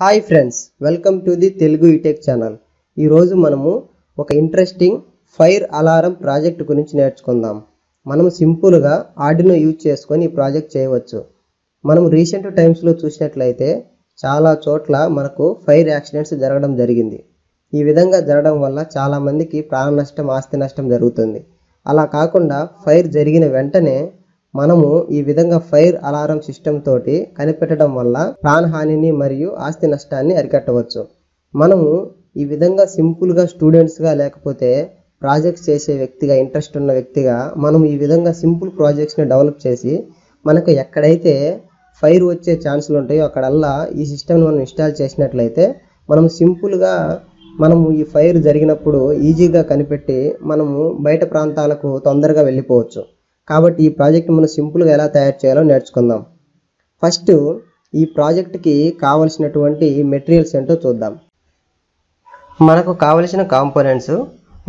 Hi friends welcome to the Telugu etech channel. ఈరోజు మనము ఒక ఇంట్రెస్టింగ్ ఫైర్ అలారం ప్రాజెక్ట్ గురించి నేర్చుకుందాం. మనం సింపుల్గా ఆర్డినో యూజ్ చేసుకొని ఈ ప్రాజెక్ట్ చేయవచ్చు. మనం రీసెంట్ టైమ్స్లో చూసినట్లయితే చాలా చోట్ల మనకు ఫైర్ యాక్సిడెంట్స్ జరగడం జరిగింది. ఈ విధంగా జరగడం వల్ల చాలామందికి ప్రాణ నష్టం ఆస్తి నష్టం జరుగుతుంది. అలా కాకుండా ఫైర్ జరిగిన వెంటనే మనము ఈ విధంగా ఫైర్ అలారం సిస్టమ్ తోటి కనిపెట్టడం వల్ల ప్రాణహానిని మరియు ఆస్తి నష్టాన్ని అరికట్టవచ్చు. మనము ఈ విధంగా సింపుల్గా స్టూడెంట్స్గా లేకపోతే ప్రాజెక్ట్స్ చేసే వ్యక్తిగా ఇంట్రెస్ట్ ఉన్న వ్యక్తిగా మనం ఈ విధంగా సింపుల్ ప్రాజెక్ట్స్ని డెవలప్ చేసి మనకు ఎక్కడైతే ఫైర్ వచ్చే ఛాన్సులు ఉంటాయో అక్కడల్లా ఈ సిస్టమ్ని మనం ఇన్స్టాల్ చేసినట్లయితే మనం సింపుల్గా మనము ఈ ఫైర్ జరిగినప్పుడు ఈజీగా కనిపెట్టి మనము బయట ప్రాంతాలకు తొందరగా వెళ్ళిపోవచ్చు. కాబట్టి ఈ ప్రాజెక్ట్ మనం సింపుల్గా ఎలా తయారు చేయాలో నేర్చుకుందాం. ఫస్ట్ ఈ ప్రాజెక్ట్కి కావలసినటువంటి మెటీరియల్స్ ఏంటో చూద్దాం. మనకు కావలసిన కాంపోనెంట్స్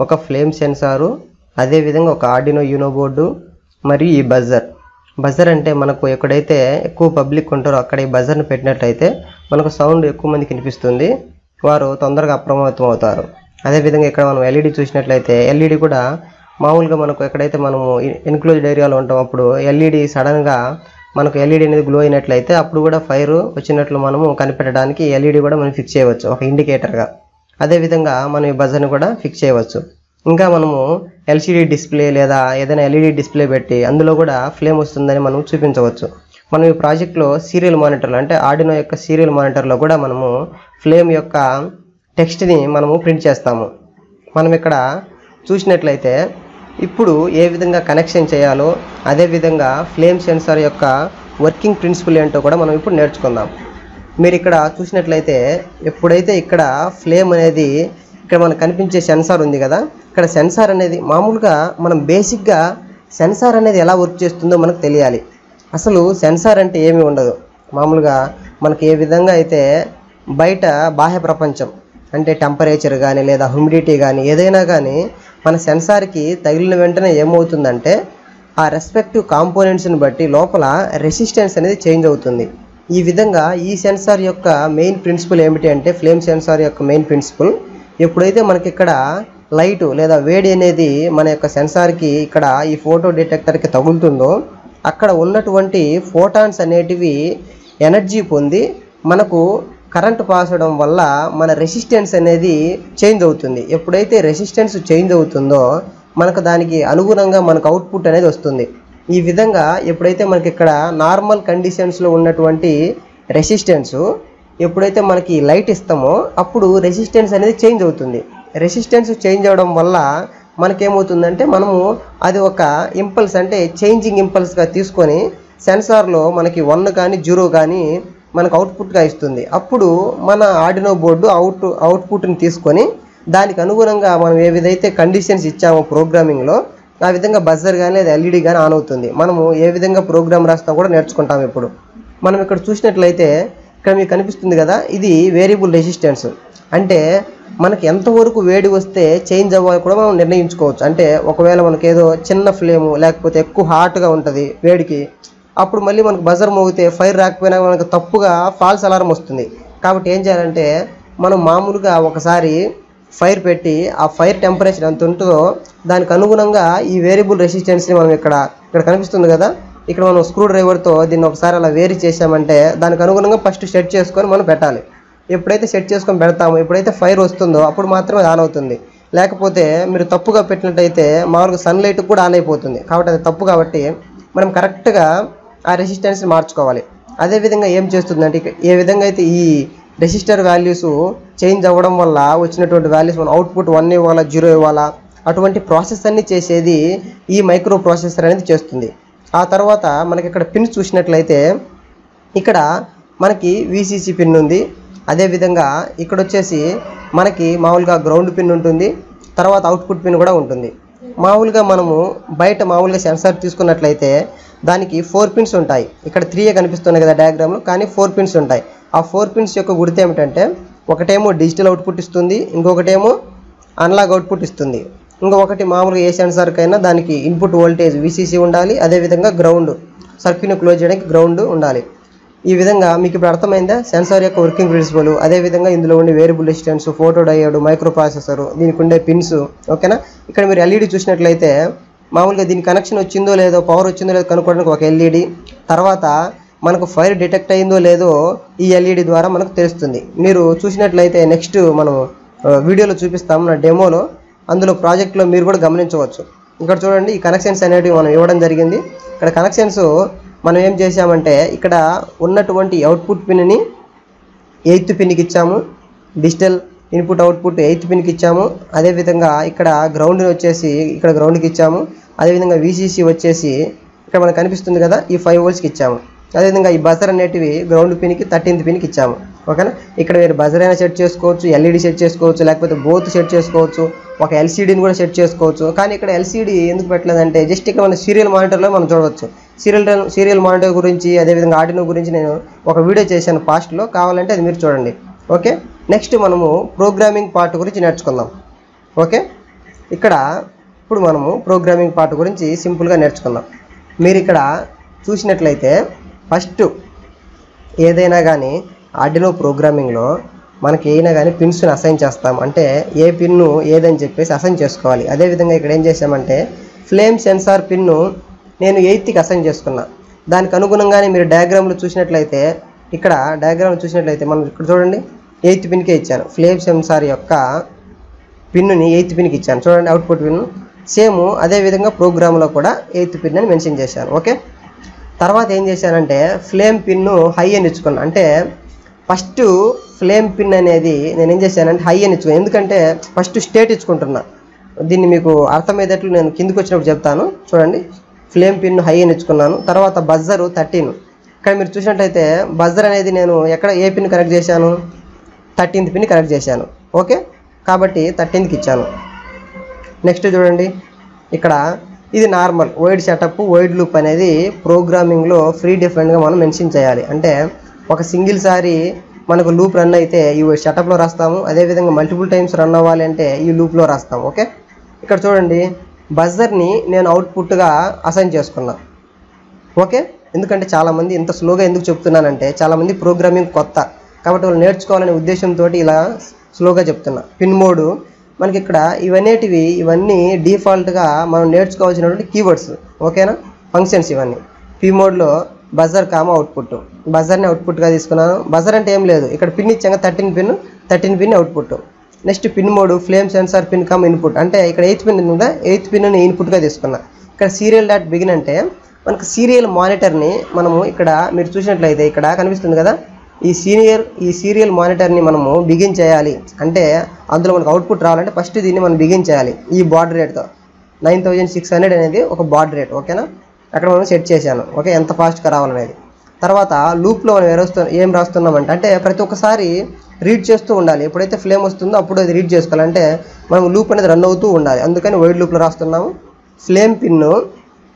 ఒక ఫ్లేమ్ సెన్సారు అదేవిధంగా ఒక ఆర్డినో యూనో బోర్డు మరియు ఈ బజర్. బజర్ అంటే మనకు ఎక్కడైతే ఎక్కువ పబ్లిక్ ఉంటారో అక్కడ ఈ బజర్ని పెట్టినట్లయితే మనకు సౌండ్ ఎక్కువ మందికి వినిపిస్తుంది. వారు తొందరగా అప్రమత్తం అవుతారు అదేవిధంగా ఇక్కడ మనం ఎల్ఈడి చూసినట్లయితే ఎల్ఈడి కూడా మామూలుగా మనకు ఎక్కడైతే మనము ఎన్క్లోజ్డ్ ఏరియాలో ఉంటాం అప్పుడు ఎల్ఈడి సడన్గా మనకు ఎల్ఈడి అనేది గ్లో అయినట్లయితే అప్పుడు కూడా ఫైర్ వచ్చినట్లు మనము కనిపెట్టడానికి ఎల్ఈడి కూడా మనం ఫిక్స్ చేయవచ్చు ఒక ఇండికేటర్గా అదేవిధంగా మనం ఈ బజర్ని కూడా ఫిక్స్ చేయవచ్చు. ఇంకా మనము ఎల్సిడి డిస్ప్లే లేదా ఏదైనా ఎల్ఈడి డిస్ప్లే పెట్టి అందులో కూడా ఫ్లేమ్ వస్తుందని మనం చూపించవచ్చు. మనం ఈ ప్రాజెక్ట్లో సీరియల్ మానిటర్లు అంటే ఆడినో యొక్క సీరియల్ మానిటర్లో కూడా మనము ఫ్లేమ్ యొక్క టెక్స్ట్ని మనము ప్రింట్ చేస్తాము. మనం ఇక్కడ చూసినట్లయితే ఇప్పుడు ఏ విధంగా కనెక్షన్ చేయాలో అదేవిధంగా ఫ్లేమ్ సెన్సార్ యొక్క వర్కింగ్ ప్రిన్సిపల్ ఏంటో కూడా మనం ఇప్పుడు నేర్చుకుందాం. మీరు ఇక్కడ చూసినట్లయితే ఎప్పుడైతే ఇక్కడ ఫ్లేమ్ అనేది ఇక్కడ మనకు కనిపించే సెన్సార్ ఉంది కదా ఇక్కడ సెన్సార్ అనేది మామూలుగా మనం బేసిక్గా సెన్సార్ అనేది ఎలా వర్క్ చేస్తుందో మనకు తెలియాలి. అసలు సెన్సార్ అంటే ఏమీ ఉండదు. మామూలుగా మనకి ఏ విధంగా అయితే బయట బాహ్య ప్రపంచం అంటే టెంపరేచర్ కానీ లేదా హ్యూమిడిటీ కానీ ఏదైనా కానీ మన సెన్సార్కి తగిలిన వెంటనే ఏమవుతుందంటే ఆ రెస్పెక్టివ్ కాంపోనెంట్స్ని బట్టి లోపల రెసిస్టెన్స్ అనేది చేంజ్ అవుతుంది. ఈ విధంగా ఈ సెన్సార్ యొక్క మెయిన్ ప్రిన్సిపల్ ఏమిటి అంటే ఫ్లేమ్ సెన్సార్ యొక్క మెయిన్ ప్రిన్సిపల్. ఎప్పుడైతే మనకి ఇక్కడ లైట్ లేదా వేడి అనేది మన యొక్క సెన్సార్కి ఇక్కడ ఈ ఫోటో డిటెక్టర్కి తగులుతుందో అక్కడ ఉన్నటువంటి ఫోటాన్స్ అనేటివి ఎనర్జీ పొంది మనకు కరెంట్ పాస్ అవడం వల్ల మన రెసిస్టెన్స్ అనేది చేంజ్ అవుతుంది. ఎప్పుడైతే రెసిస్టెన్స్ చేంజ్ అవుతుందో మనకు దానికి అనుగుణంగా మనకు అవుట్పుట్ అనేది వస్తుంది. ఈ విధంగా ఎప్పుడైతే మనకి ఇక్కడ నార్మల్ కండిషన్స్లో ఉన్నటువంటి రెసిస్టెన్సు ఎప్పుడైతే మనకి లైట్ ఇస్తామో అప్పుడు రెసిస్టెన్స్ అనేది చేంజ్ అవుతుంది. రెసిస్టెన్స్ చేంజ్ అవ్వడం వల్ల మనకేమవుతుందంటే మనము అది ఒక ఇంపల్స్ అంటే చేంజింగ్ ఇంపల్స్గా తీసుకొని సెన్సార్లో మనకి వన్ కానీ జీరో కానీ మనకు అవుట్పుట్గా ఇస్తుంది. అప్పుడు మన ఆర్డినో బోర్డు అవుట్ అవుట్పుట్ని తీసుకొని దానికి అనుగుణంగా మనం ఏ విధైతే కండిషన్స్ ఇచ్చామో ప్రోగ్రామింగ్లో ఆ విధంగా బజర్ కానీ లేదా ఎల్ఈడి కానీ ఆన్ అవుతుంది. మనము ఏ విధంగా ప్రోగ్రామ్ రాస్తాం కూడా నేర్చుకుంటాం ఇప్పుడు. మనం ఇక్కడ చూసినట్లయితే ఇక్కడ మీకు కనిపిస్తుంది కదా ఇది వేరియబుల్ రెసిస్టెన్స్ అంటే మనకి ఎంతవరకు వేడి వస్తే చేంజ్ అవ్వాలి కూడా మనం నిర్ణయించుకోవచ్చు. అంటే ఒకవేళ మనకి ఏదో చిన్న ఫ్లేము లేకపోతే ఎక్కువ హాట్గా ఉంటుంది వేడికి అప్పుడు మళ్ళీ మనకు బజర్ మోగితే ఫైర్ రాకపోయినా మనకు తప్పుగా ఫాల్స్ అలారం వస్తుంది. కాబట్టి ఏం చేయాలంటే మనం మామూలుగా ఒకసారి ఫైర్ పెట్టి ఆ ఫైర్ టెంపరేచర్ ఎంత ఉంటుందో దానికి అనుగుణంగా ఈ వేరియబుల్ రెసిస్టెన్స్ని మనం ఇక్కడ ఇక్కడ కనిపిస్తుంది కదా? ఇక్కడ మనం స్క్రూ డ్రైవర్తో దీన్ని ఒకసారి అలా వేరీ చేసామంటే దానికి అనుగుణంగా ఫస్ట్ సెట్ చేసుకొని మనం పెట్టాలి. ఎప్పుడైతే సెట్ చేసుకొని పెడతామో ఎప్పుడైతే ఫైర్ వస్తుందో అప్పుడు మాత్రమే ఆన్ అవుతుంది. లేకపోతే మీరు తప్పుగా పెట్టినట్టయితే మామూలుగా సన్లైట్ కూడా ఆన్ అయిపోతుంది. కాబట్టి అది తప్పు కాబట్టి మనం కరెక్ట్గా ఆ రెసిస్టెన్స్ని మార్చుకోవాలి. అదేవిధంగా ఏం చేస్తుందంటే ఏ విధంగా అయితే ఈ రెసిస్టర్ వాల్యూస్ చేంజ్ అవ్వడం వల్ల వచ్చినటువంటి వాల్యూస్ మనం అవుట్పుట్ వన్ ఇవ్వాలా జీరో ఇవ్వాలా అటువంటి ప్రాసెస్ అన్ని చేసేది ఈ మైక్రో ప్రాసెసర్ అనేది చేస్తుంది. ఆ తర్వాత మనకి ఇక్కడ పిన్స్ చూసినట్లయితే ఇక్కడ మనకి విసిసి పిన్ ఉంది. అదేవిధంగా ఇక్కడ వచ్చేసి మనకి మామూలుగా గ్రౌండ్ పిన్ ఉంటుంది. తర్వాత అవుట్పుట్ పిన్ కూడా ఉంటుంది. మామూలుగా మనము బయట మామూలుగా సెన్సార్ తీసుకున్నట్లయితే దానికి ఫోర్ పిన్స్ ఉంటాయి. ఇక్కడ త్రీయే కనిపిస్తున్నాయి కదా డయాగ్రామ్లో కానీ ఫోర్ పిన్స్ ఉంటాయి. ఆ ఫోర్ పిన్స్ యొక్క గుర్తు ఏమిటంటే ఒకటేమో డిజిటల్ అవుట్పుట్ ఇస్తుంది ఇంకొకటేమో అనలాగ్ అవుట్పుట్ ఇస్తుంది. ఇంకొకటి మామూలుగా ఏ సెన్సార్కైనా దానికి ఇన్పుట్ వోల్టేజ్ విసిసి ఉండాలి అదేవిధంగా గ్రౌండ్ సర్క్యూట్ని క్లోజ్ చేయడానికి గ్రౌండ్ ఉండాలి. ఈ విధంగా మీకు ఇప్పుడు అర్థమైందా? సెన్సార్ యొక్క వర్కింగ్ ప్రిన్సిపల్. అదేవిధంగా ఇందులో ఉండే variable distance photo diode micro processor దీనికి ఉండే పిన్స్ ఓకేనా? ఇక్కడ మీరు ఎల్ఈడి చూసినట్లయితే మామూలుగా దీని కనెక్షన్ వచ్చిందో లేదో పవర్ వచ్చిందో లేదో కనుక్కోవడానికి ఒక ఎల్ఈడి. తర్వాత మనకు ఫైర్ డిటెక్ట్ అయిందో లేదో ఈ ఎల్ఈడి ద్వారా మనకు తెలుస్తుంది. మీరు చూసినట్లయితే నెక్స్ట్ మనం వీడియోలో చూపిస్తాము నా డెమోలో అందులో ప్రాజెక్ట్లో మీరు కూడా గమనించవచ్చు. ఇక్కడ చూడండి ఈ కనెక్షన్స్ అనేటివి మనం ఇవ్వడం జరిగింది. ఇక్కడ కనెక్షన్స్ మనం ఏం చేసామంటే ఇక్కడ ఉన్నటువంటి అవుట్పుట్ పిన్ని ఎయిత్ పిన్కి ఇచ్చాము. డిజిటల్ ఇన్పుట్ అవుట్పుట్ ఎయిత్ పిన్కి ఇచ్చాము. అదేవిధంగా ఇక్కడ గ్రౌండ్ వచ్చేసి ఇక్కడ గ్రౌండ్కి ఇచ్చాము. అదేవిధంగా వీసీసీ వచ్చేసి ఇక్కడ మనకు కనిపిస్తుంది కదా ఈ ఫైవ్ వోల్ట్స్కి ఇచ్చాము. అదేవిధంగా ఈ బజర్ అనేటివి గ్రౌండ్ పిన్కి థర్టీన్త్ పిన్కి ఇచ్చాము. ఓకేనా ఇక్కడ మీరు బజర్ అయినా సెట్ చేసుకోవచ్చు ఎల్ఈడి సెట్ చేసుకోవచ్చు లేకపోతే బోత్ సెట్ చేసుకోవచ్చు ఒక ఎల్సీడీని కూడా సెట్ చేసుకోవచ్చు. కానీ ఇక్కడ ఎల్సీడీ ఎందుకు పెట్టలేదంటే జస్ట్ ఇక్కడ మన సీరియల్ మానిటర్లో మనం చూడవచ్చు. సీరియల్ సీరియల్ మానిటర్ గురించి అదేవిధంగా ఆర్డినో గురించి నేను ఒక వీడియో చేశాను పాస్ట్లో. కావాలంటే అది మీరు చూడండి. ఓకే? నెక్స్ట్ మనము ప్రోగ్రామింగ్ పార్ట్ గురించి నేర్చుకుందాం. ఓకే? ఇక్కడ ఇప్పుడు మనము ప్రోగ్రామింగ్ పార్ట్ గురించి సింపుల్గా నేర్చుకుందాం. మీరు ఇక్కడ చూసినట్లయితే ఫస్ట్ ఏదైనా కానీ ఆర్డినో ప్రోగ్రామింగ్లో మనకి అయినా కానీ పిన్స్ని అసైన్ చేస్తాం. అంటే ఏ పిన్ను ఏదని చెప్పేసి అసైన్ చేసుకోవాలి. అదేవిధంగా ఇక్కడ ఏం చేసామంటే ఫ్లేమ్ సెన్సార్ పిన్ను నేను ఎయిత్కి అసైన్ చేసుకున్నా. దానికి అనుగుణంగానే మీరు డయాగ్రామ్లో చూసినట్లయితే ఇక్కడ డయాగ్రామ్ చూసినట్లయితే మనం ఇక్కడ చూడండి ఎయిత్ పిన్కే ఇచ్చాను. ఫ్లేమ్ సెన్సార్ యొక్క పిన్నుని ఎయిత్ పిన్కి ఇచ్చాను. చూడండి అవుట్పుట్ పిన్ సేమ్ అదే విధంగా ప్రోగ్రామ్లో కూడా ఎయిత్ పిన్ అని మెన్షన్ చేశాను. ఓకే? తర్వాత ఏం చేశానంటే ఫ్లేమ్ పిన్ను హై అని ఇచ్చుకున్నాను అంటే ఫస్ట్ ఫ్లేమ్ పిన్ అనేది నేను ఏం చేశానంటే హై అని ఇచ్చుకున్నాను ఎందుకంటే ఫస్ట్ స్టేట్ ఇచ్చుకుంటున్నా. దీన్ని మీకు అర్థమయ్యేటట్లు నేను కిందికి వచ్చినప్పుడు చెప్తాను. చూడండి. ఫ్లేమ్ పిన్ హై అని ఇచ్చుకున్నాను. తర్వాత బజ్జరు థర్టీన్. ఇక్కడ మీరు చూసినట్టయితే బజ్జర్ అనేది నేను ఎక్కడ ఏ పిన్ కనెక్ట్ చేశాను? థర్టీన్త్ పిన్ కనెక్ట్ చేశాను. ఓకే? కాబట్టి థర్టీన్త్కి ఇచ్చాను. నెక్స్ట్ చూడండి. ఇక్కడ ఇది normal. Void setup void loop అనేది ప్రోగ్రామింగ్లో ఫ్రీ డిఫరెంట్గా మనం మెన్షన్ చేయాలి. అంటే ఒక సింగిల్ సారి మనకు లూప్ రన్ అయితే ఈ సెటప్లో రాస్తాము. అదేవిధంగా మల్టిపుల్ టైమ్స్ రన్ అవ్వాలి అంటే ఈ లూప్లో రాస్తాము. ఓకే? ఇక్కడ చూడండి. బజర్ని నేను అవుట్పుట్గా అసైన్ చేసుకున్నా. ఓకే? ఎందుకంటే చాలామంది ఇంత స్లోగా ఎందుకు చెప్తున్నానంటే చాలామంది ప్రోగ్రామింగ్ కొత్త. కాబట్టి వాళ్ళు నేర్చుకోవాలనే ఉద్దేశంతో ఇలా స్లోగా చెప్తున్నా. Pin mode. మనకి ఇక్కడ ఇవన్నిటివి ఇవన్నీ డిఫాల్ట్గా మనం నేర్చుకోవాల్సినటువంటి కీవర్డ్స్ ఓకేనా? ఫంక్షన్స్ ఇవన్నీ. పి మోడ్లో బజర్ కామ అవుట్పుట్ బజర్ని అవుట్పుట్గా తీసుకున్నాను. బజర్ అంటే ఏం లేదు. ఇక్కడ పిన్ ఇచ్చాక thirteen pin thirteen pin output next pin mode flame sensor pin comma input. అంటే ఇక్కడ ఎయిత్ పిన్ ఉందా ఎయిత్ పిన్ని ఇన్పుట్గా తీసుకున్నా. ఇక్కడ సీరియల్ డాట్ బిగిన్ అంటే మనకు సీరియల్ మానిటర్ని మనము ఇక్కడ మీరు చూసినట్లయితే ఇక్కడ కనిపిస్తుంది కదా ఈ సీనియర్ ఈ సీరియల్ మానిటర్ని మనము బిగిన్ చేయాలి. అంటే అందులో మనకు అవుట్పుట్ రావాలంటే ఫస్ట్ దీన్ని మనం బిగిన్ చేయాలి ఈ బార్డర్ రేట్తో. నైన్ థౌజండ్ సిక్స్ హండ్రెడ్ అనేది ఒక బార్డర్ రేట్ ఓకేనా? అక్కడ మనం సెట్ చేశాను ఓకే? ఎంత ఫాస్ట్గా రావాలనేది. తర్వాత లూప్లో మనం ఏ ఏం రాస్తున్నామంటే అంటే ప్రతి ఒక్కసారి రీడ్ చేస్తూ ఉండాలి. ఎప్పుడైతే ఫ్లేమ్ వస్తుందో అప్పుడు అది రీడ్ చేసుకోవాలంటే మనం లూప్ అనేది రన్ అవుతూ ఉండాలి. అందుకని వైడ్ లూప్లో రాస్తున్నాము. ఫ్లేమ్ పిన్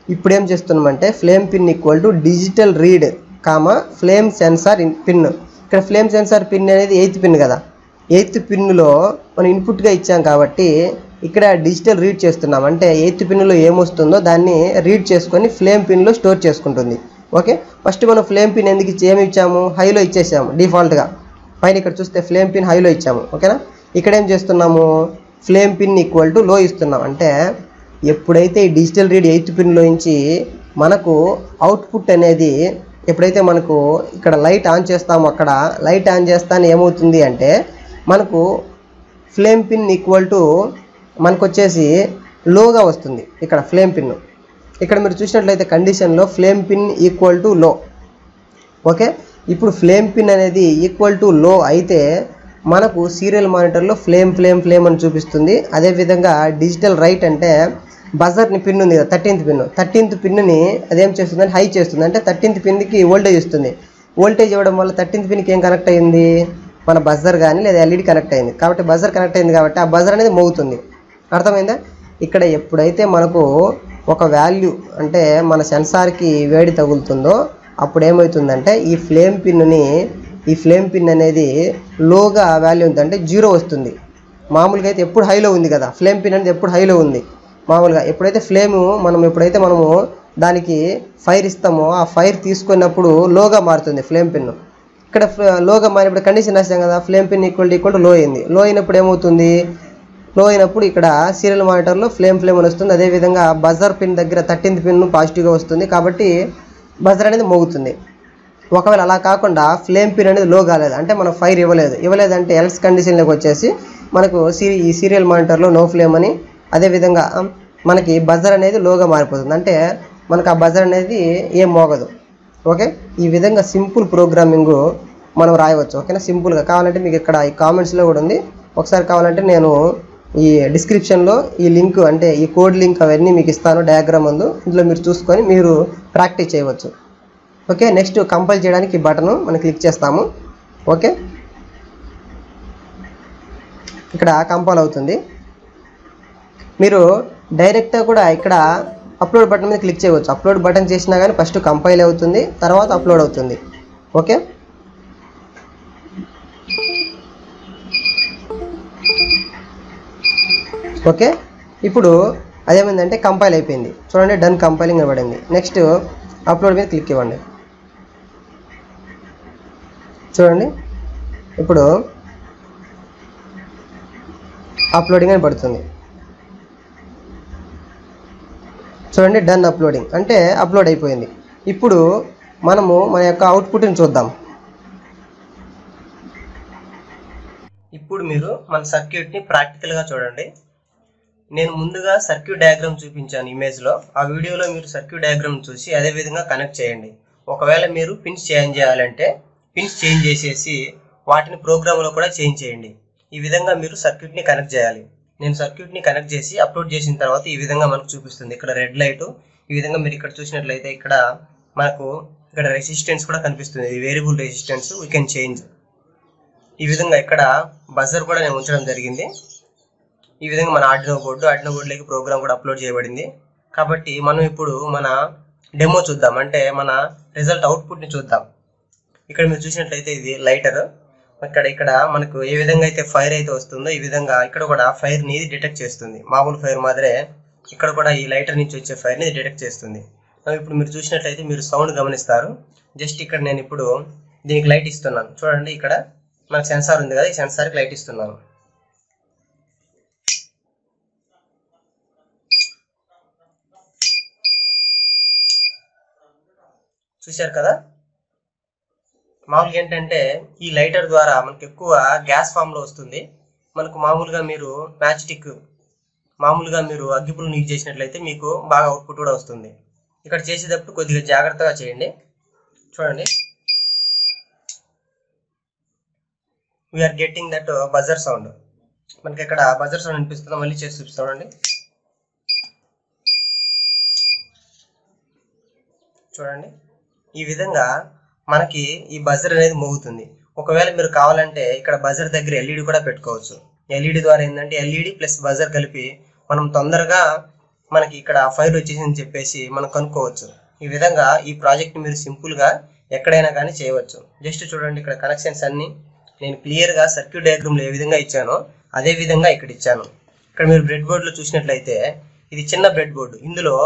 ఇప్పుడు ఏం చేస్తున్నామంటే flame pin equal to digital read comma flame sensor pin ఇక్కడ ఫ్లేమ్ సెన్సార్ పిన్ అనేది ఎయిత్ పిన్ కదా. ఎయిత్ పిన్లో మనం ఇన్పుట్గా ఇచ్చాం కాబట్టి ఇక్కడ డిజిటల్ రీడ్ చేస్తున్నాం. అంటే ఎయిత్ పిన్లో ఏమొస్తుందో దాన్ని రీడ్ చేసుకొని ఫ్లేమ్ పిన్లో స్టోర్ చేసుకుంటుంది. ఓకే? ఫస్ట్ మనం ఫ్లేమ్ పిన్ ఎందుకు ఏమి ఇచ్చాము? హైలో ఇచ్చేసాము డిఫాల్ట్గా. పైన ఇక్కడ చూస్తే ఫ్లేమ్ పిన్ హైలో ఇచ్చాము ఓకేనా? ఇక్కడ ఏం చేస్తున్నాము? ఫ్లేమ్ పిన్ ఈక్వల్ టు లో ఇస్తున్నాం. అంటే ఎప్పుడైతే ఈ డిజిటల్ రీడ్ ఎయిత్ పిన్లో నుంచి మనకు అవుట్పుట్ అనేది ఎప్పుడైతే మనకు ఇక్కడ లైట్ ఆన్ చేస్తామో అక్కడ లైట్ ఆన్ చేస్తాను ఏమవుతుంది అంటే మనకు ఫ్లేమ్ పిన్ ఈక్వల్ టు మనకు వచ్చేసి లోగా వస్తుంది ఇక్కడ ఫ్లేమ్ పిన్ ఇక్కడ మీరు చూసినట్లయితే కండిషన్లో flame pin equal to low okay ఇప్పుడు ఫ్లేమ్ పిన్ అనేది ఈక్వల్ టు లో అయితే మనకు సీరియల్ మానిటర్లో ఫ్లేమ్ ఫ్లేమ్ ఫ్లేమ్ అని చూపిస్తుంది. అదేవిధంగా డిజిటల్ రైట్ అంటే బజర్ని పిన్ ఉంది కదా థర్టీన్త్ పిన్ థర్టీన్త్ పిన్ని అదేం చేస్తుంది అంటే హై చేస్తుంది. అంటే థర్టీన్త్ పిన్కి వోల్టేజ్ ఇస్తుంది. వోల్టేజ్ ఇవ్వడం వల్ల థర్టీన్త్ పిన్కి ఏం కనెక్ట్ అయ్యింది మన బజర్ కానీ లేదా ఎల్ఈడి కనెక్ట్ అయింది. కాబట్టి బజర్ కనెక్ట్ అయింది కాబట్టి ఆ బజర్ అనేది మోగుతుంది. అర్థమైందా? ఇక్కడ ఎప్పుడైతే మనకు ఒక వాల్యూ అంటే మన సెన్సార్కి వేడి తగులుతుందో అప్పుడు ఏమవుతుందంటే ఈ ఫ్లేమ్ పిన్ని ఈ ఫ్లేమ్ పిన్ అనేది లోగా వాల్యూ ఉంది అంటే జీరో వస్తుంది. మామూలుగా అయితే ఎప్పుడు హైలో ఉంది కదా ఫ్లేమ్ పిన్ అనేది ఎప్పుడు హైలో ఉంది? మామూలుగా ఎప్పుడైతే ఫ్లేము మనం ఎప్పుడైతే మనము దానికి ఫైర్ ఇస్తామో ఆ ఫైర్ తీసుకున్నప్పుడు లోగా మారుతుంది ఫ్లేమ్ పిన్ ఇక్కడ లోగా మారినప్పుడు కండిషన్ రాసాం కదా ఫ్లేమ్ పిన్ ఈక్వల్ ఈక్వల్లో అయింది. లో అయినప్పుడు ఏమవుతుంది? లో అయినప్పుడు ఇక్కడ సీరియల్ మానిటర్లో ఫ్లేమ్ ఫ్లేమ్ అని వస్తుంది. అదేవిధంగా బజర్ పిన్ దగ్గర థర్టీన్త్ పిన్ పాజిటివ్గా వస్తుంది. కాబట్టి బజర్ అనేది మోగుతుంది. ఒకవేళ అలా కాకుండా ఫ్లేమ్ పిన్ అనేది లో కాలేదు. అంటే మనం ఫైర్ ఇవ్వలేదు. ఇవ్వలేదంటే ఎల్స్ కండిషన్లోకి వచ్చేసి మనకు సీరి ఈ సీరియల్ మానిటర్లో నో ఫ్లేమ్ అని అదేవిధంగా మనకి బజర్ అనేది లోగా మారిపోతుంది. అంటే మనకు ఆ బజర్ అనేది ఏం మోగదు. ఓకే? ఈ విధంగా సింపుల్ ప్రోగ్రామింగ్ మనం రాయవచ్చు. ఓకేనా? సింపుల్గా. కావాలంటే మీకు ఇక్కడ ఈ కామెంట్స్లో కూడా ఉంది. ఒకసారి కావాలంటే నేను ఈ డిస్క్రిప్షన్లో ఈ లింక్ అంటే ఈ కోడ్ లింక్ అవన్నీ మీకు ఇస్తాను డయాగ్రామ్ ముందు. ఇందులో మీరు చూసుకొని మీరు ప్రాక్టీస్ చేయవచ్చు. ఓకే నెక్స్ట్ కంపైల్ చేయడానికి ఈ బటన్ మనం క్లిక్ చేస్తాము. ఓకే ఇక్కడ కంపైల్ అవుతుంది. మీరు డైరెక్ట్గా కూడా ఇక్కడ అప్లోడ్ బటన్ మీద క్లిక్ చేయవచ్చు. అప్లోడ్ బటన్ చేసినా కానీ ఫస్ట్ కంపైల్ అవుతుంది తర్వాత అప్లోడ్ అవుతుంది. Okay okay? ఇప్పుడు అదేమైందంటే కంపైల్ అయిపోయింది. చూడండి డన్ కంపైలింగ్ అని పడింది నెక్స్ట్ అప్లోడ్ మీద క్లిక్ ఇవ్వండి. చూడండి. ఇప్పుడు అప్లోడింగ్ అని పడుతుంది. చూడండి డన్ అప్లోడింగ్ అంటే అప్లోడ్ అయిపోయింది. ఇప్పుడు మనము మన యొక్క అవుట్పుట్ని చూద్దాం. ఇప్పుడు మీరు మన సర్క్యూట్ని ప్రాక్టికల్గా చూడండి. నేను ముందుగా సర్క్యూట్ డయాగ్రామ్ చూపించాను ఇమేజ్లో ఆ వీడియోలో మీరు సర్క్యూట్ డయాగ్రామ్ చూసి అదే విధంగా కనెక్ట్ చేయండి. ఒకవేళ మీరు పిన్స్ చేంజ్ చేయాలంటే పిన్స్ చేంజ్ చేసేసి వాటిని ప్రోగ్రామ్లో కూడా చేంజ్ చేయండి. ఈ విధంగా మీరు సర్క్యూట్ని కనెక్ట్ చేయాలి. నేను సర్క్యూట్ని కనెక్ట్ చేసి అప్లోడ్ చేసిన తర్వాత ఈ విధంగా మనకు చూపిస్తుంది. ఇక్కడ రెడ్ లైట్ ఈ విధంగా మీరు ఇక్కడ చూసినట్లయితే ఇక్కడ మనకు ఇక్కడ రెసిస్టెన్స్ కూడా కనిపిస్తుంది. ఇది variable resistance we can change ఈ విధంగా ఇక్కడ బజర్ కూడా నేను ఉంచడం జరిగింది. ఈ విధంగా మన ఆర్డినో బోర్డు ఆర్డినో బోర్డులోకి ప్రోగ్రామ్ కూడా అప్లోడ్ చేయబడింది. కాబట్టి మనం ఇప్పుడు మన డెమో చూద్దాం. అంటే మన రిజల్ట్ అవుట్పుట్ని చూద్దాం. ఇక్కడ మీరు చూసినట్లయితే ఇది లైటర్. ఇక్కడ ఇక్కడ మనకు ఏ విధంగా అయితే ఫైర్ అయితే వస్తుందో ఈ విధంగా ఇక్కడ కూడా ఫైర్ని ఇది డిటెక్ట్ చేస్తుంది. మామూలు ఫైర్ మాదిరే ఇక్కడ కూడా ఈ లైటర్ నుంచి వచ్చే ఫైర్ని ఇది డిటెక్ట్ చేస్తుంది. ఇప్పుడు మీరు చూసినట్లయితే మీరు సౌండ్ గమనిస్తారు. జస్ట్ ఇక్కడ నేను ఇప్పుడు దీనికి లైట్ ఇస్తున్నాను. చూడండి ఇక్కడ మనకు సెన్సార్ ఉంది కదా ఈ సెన్సార్కి లైట్ ఇస్తున్నాను. చూశారు కదా? మామూలుగా ఏంటంటే ఈ లైటర్ ద్వారా మనకు ఎక్కువ గ్యాస్ ఫామ్లో వస్తుంది. మనకు మామూలుగా మీరు మ్యాచ్టిక్ మామూలుగా మీరు అగ్గిపుల్ని యూజ్ చేసినట్లయితే మీకు బాగా అవుట్పుట్ కూడా వస్తుంది. ఇక్కడ చేసేటప్పుడు కొద్దిగా జాగ్రత్తగా చేయండి. చూడండి. We're getting that buzzer sound మనకి ఇక్కడ బజర్ సౌండ్ అనిపిస్తుంది మళ్ళీ చేసి చూపిస్తామండి చూడండి. ఈ విధంగా మనకి ఈ బజర్ అనేది మోగుతుంది. ఒకవేళ మీరు కావాలంటే ఇక్కడ బజర్ దగ్గర ఎల్ఈడి కూడా పెట్టుకోవచ్చు. ఎల్ఈడి ద్వారా ఏంటంటే ఎల్ఈడి ప్లస్ బజర్ కలిపి మనం తొందరగా మనకి ఇక్కడ ఫైర్ వచ్చేసిందని చెప్పేసి మనం కనుక్కోవచ్చు. ఈ విధంగా ఈ ప్రాజెక్ట్ మీరు సింపుల్గా ఎక్కడైనా కానీ చేయవచ్చు. జస్ట్ చూడండి ఇక్కడ కనెక్షన్స్ అన్ని. నేను క్లియర్గా సర్క్యూట్ డయాగ్రామ్లో ఏ విధంగా ఇచ్చానో అదే విధంగా ఇక్కడ ఇచ్చాను. ఇక్కడ మీరు బ్రెడ్ బోర్డులో చూసినట్లయితే ఇది చిన్న బ్రెడ్ బోర్డు ఇందులో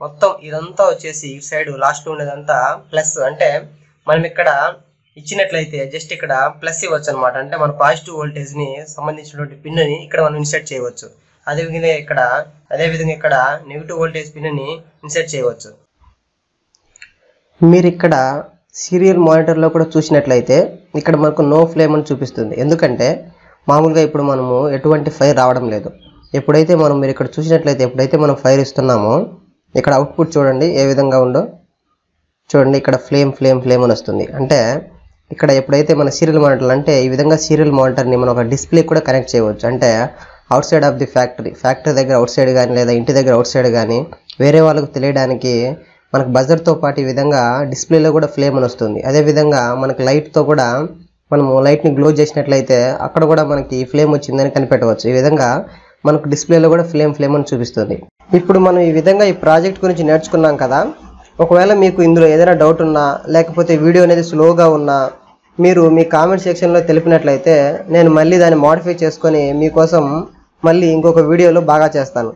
మొత్తం ఇదంతా వచ్చేసి ఇటు సైడ్ లాస్ట్లో ఉండేదంతా ప్లస్ అంటే మనం ఇక్కడ ఇచ్చినట్లయితే జస్ట్ ఇక్కడ ప్లస్ ఇవ్వచ్చు అనమాట అంటే మన పాజిటివ్ వోల్టేజ్ని సంబంధించినటువంటి పిన్ని ఇక్కడ మనం ఇన్సర్ట్ చేయవచ్చు. అదే విధంగా ఇక్కడ అదేవిధంగా ఇక్కడ నెగిటివ్ వోల్టేజ్ పిన్ని ఇన్సర్ట్ చేయవచ్చు. మీరు ఇక్కడ సీరియల్ మానిటర్లో కూడా చూసినట్లయితే ఇక్కడ మనకు నో ఫ్లేమ్ అని చూపిస్తుంది. ఎందుకంటే మామూలుగా ఇప్పుడు మనము ఎటువంటి ఫైర్ రావడం లేదు. ఎప్పుడైతే మనం మీరు ఇక్కడ చూసినట్లయితే ఎప్పుడైతే మనం ఫైర్ ఇస్తున్నామో ఇక్కడ అవుట్పుట్ చూడండి ఏ విధంగా ఉందో. చూడండి ఇక్కడ ఫ్లేమ్ ఫ్లేమ్ ఫ్లేమ్ అని వస్తుంది. అంటే ఇక్కడ ఎప్పుడైతే మన సీరియల్ మానిటర్ అంటే ఈ విధంగా సీరియల్ మానిటర్ని మనం ఒక డిస్ప్లే కూడా కనెక్ట్ చేయవచ్చు. అంటే outside of the factory factory దగ్గర అవుట్ సైడ్ కానీ లేదా ఇంటి దగ్గర అవుట్ సైడ్ కానీ వేరే వాళ్ళకు తెలియడానికి మనకు బజర్తో పాటు ఈ విధంగా డిస్ప్లేలో కూడా ఫ్లేమ్ అని వస్తుంది. అదేవిధంగా మనకి లైట్తో కూడా మనము లైట్ని గ్లో చేసినట్లయితే అక్కడ కూడా మనకి ఫ్లేమ్ వచ్చిందని కనిపెట్టవచ్చు. ఈ విధంగా మనకు డిస్ప్లేలో కూడా ఫ్లేమ్ ఫ్లేమ్ అని చూపిస్తుంది. ఇప్పుడు మనం ఈ విధంగా ఈ ప్రాజెక్ట్ గురించి నేర్చుకున్నాం కదా. ఒకవేళ మీకు ఇందులో ఏదైనా డౌట్ ఉన్నా లేకపోతే వీడియో అనేది స్లోగా ఉన్నా మీరు మీ కామెంట్ సెక్షన్లో తెలిపినట్లయితే నేను మళ్ళీ దాన్ని మాడిఫై చేసుకొని మీకోసం మళ్ళీ ఇంకొక వీడియోలో బాగా చేస్తాను.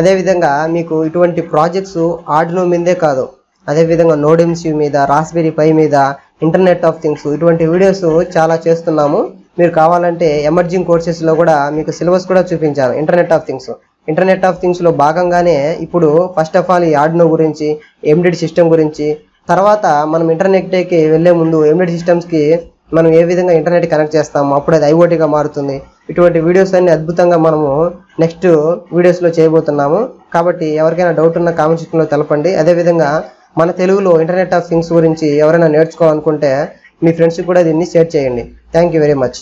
అదేవిధంగా మీకు ఇటువంటి ప్రాజెక్ట్స్ ఆర్డినో మీదే కాదు. అదేవిధంగా నోడెమ్సీ మీద రాస్బెరీ పై మీద ఇంటర్నెట్ ఆఫ్ థింగ్స్ ఇటువంటి వీడియోస్ చాలా చేస్తున్నాము. మీరు కావాలంటే ఎమర్జింగ్ కోర్సెస్లో కూడా మీకు సిలబస్ కూడా చూపించాను. Internet of things internet of థింగ్స్లో భాగంగానే ఇప్పుడు ఫస్ట్ ఆఫ్ ఆల్ ఈ ఆర్డినో గురించి ఎండెడ్ సిస్టమ్ గురించి తర్వాత మనం ఇంటర్నెట్కి వెళ్ళే ముందు ఎండెడ్ సిస్టమ్స్కి మనం ఏ విధంగా ఇంటర్నెట్ కనెక్ట్ చేస్తాము అప్పుడు అది ఐఓటీగా మారుతుంది. ఇటువంటి వీడియోస్ అన్ని అద్భుతంగా మనము నెక్స్ట్ వీడియోస్లో చేయబోతున్నాము. కాబట్టి ఎవరికైనా డౌట్ ఉన్న కామెంట్ సెక్షన్లో తెలపండి. అదేవిధంగా మన తెలుగులో ఇంటర్నెట్ ఆఫ్ థింగ్స్ గురించి ఎవరైనా నేర్చుకోవాలనుకుంటే మీ ఫ్రెండ్స్కి కూడా దీన్ని షేర్ చేయండి. Thank you very much